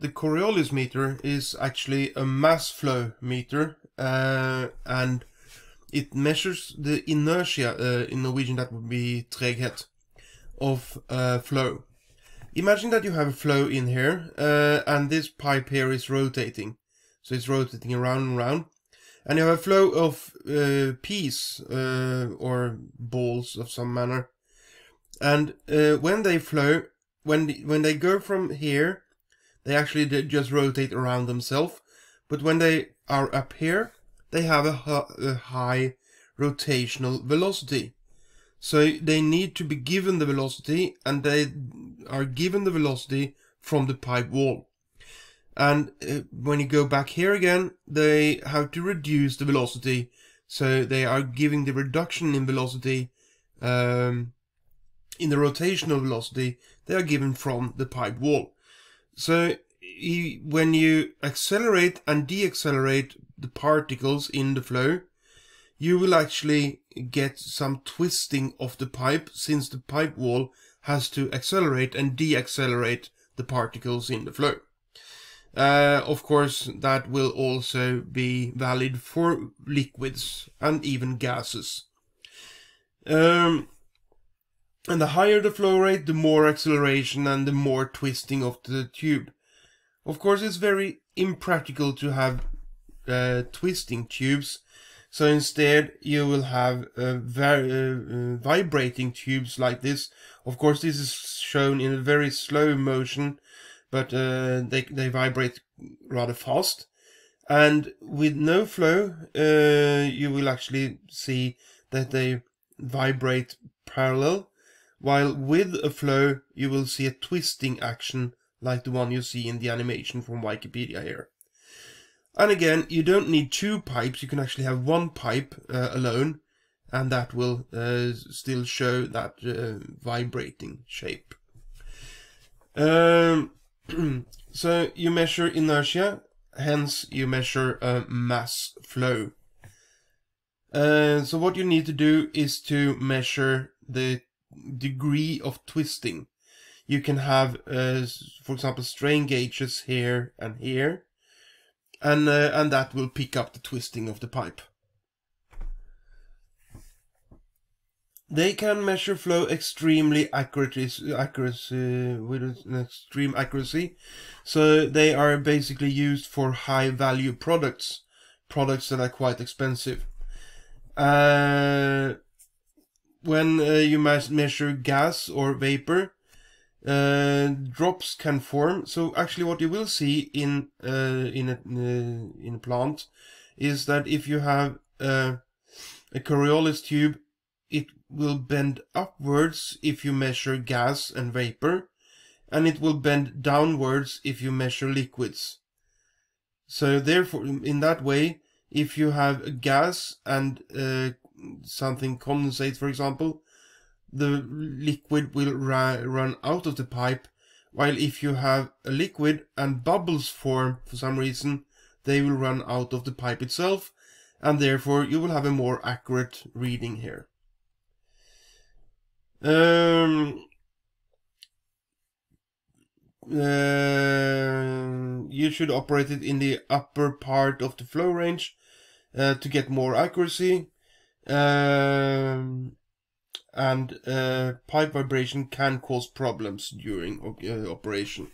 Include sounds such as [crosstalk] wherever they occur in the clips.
the Coriolis meter is actually a mass flow meter uh, and it measures the inertia, uh, in Norwegian that would be treghet, of uh, flow. Imagine that you have a flow in here uh, and this pipe here is rotating. So it's rotating around and around. And you have a flow of uh, peas uh, or balls of some manner. And when they flow, when, when they go from here they actually just rotate around themselves. But when they are up here, they have a, a high rotational velocity. So they need to be given the velocity and they are given the velocity from the pipe wall. And uh, when you go back here again, they have to reduce the velocity. So they are giving the reduction in velocity, um, in the rotational velocity, they are given from the pipe wall. So when you accelerate and deaccelerate the particles in the flow, you will actually get some twisting of the pipe since the pipe wall has to accelerate and deaccelerate the particles in the flow. Uh, of course, that will also be valid for liquids and even gases. Um, and the higher the flow rate, the more acceleration and the more twisting of the tube. Of course, it's very impractical to have uh, twisting tubes, so instead you will have uh, uh, vibrating tubes like this. Of course, this is shown in a very slow motion, but uh, they, they vibrate rather fast. And with no flow, uh, you will actually see that they vibrate parallel while with a flow you will see a twisting action like the one you see in the animation from Wikipedia here. And again, you don't need two pipes, you can actually have one pipe uh, alone, and that will uh, still show that uh, vibrating shape. Um, [clears throat] so you measure inertia, hence you measure mass flow. Uh, so what you need to do is to measure the degree of twisting. You can have, uh, for example, strain gauges here and here, and uh, and that will pick up the twisting of the pipe. They can measure flow extremely accurately, accuracy with an extreme accuracy, so they are basically used for high value products, products that are quite expensive. Uh, when uh, you measure gas or vapor, uh, drops can form. So actually, what you will see in uh, in a uh, in a plant is that if you have uh, a Coriolis tube, it will bend upwards if you measure gas and vapor, and it will bend downwards if you measure liquids. So therefore, in that way, if you have a gas and uh, something condensates, for example, the liquid will run out of the pipe, while if you have a liquid and bubbles form for some reason, they will run out of the pipe itself, and therefore you will have a more accurate reading here. Um, uh, you should operate it in the upper part of the flow range uh, to get more accuracy. Um, and uh, pipe vibration can cause problems during uh, operation.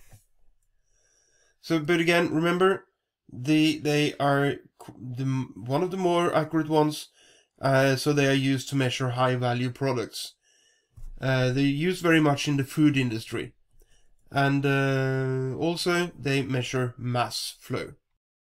So, but again, remember, the they are the one of the more accurate ones. Uh, so they are used to measure high value products. Uh, they're used very much in the food industry, and uh, also they measure mass flow.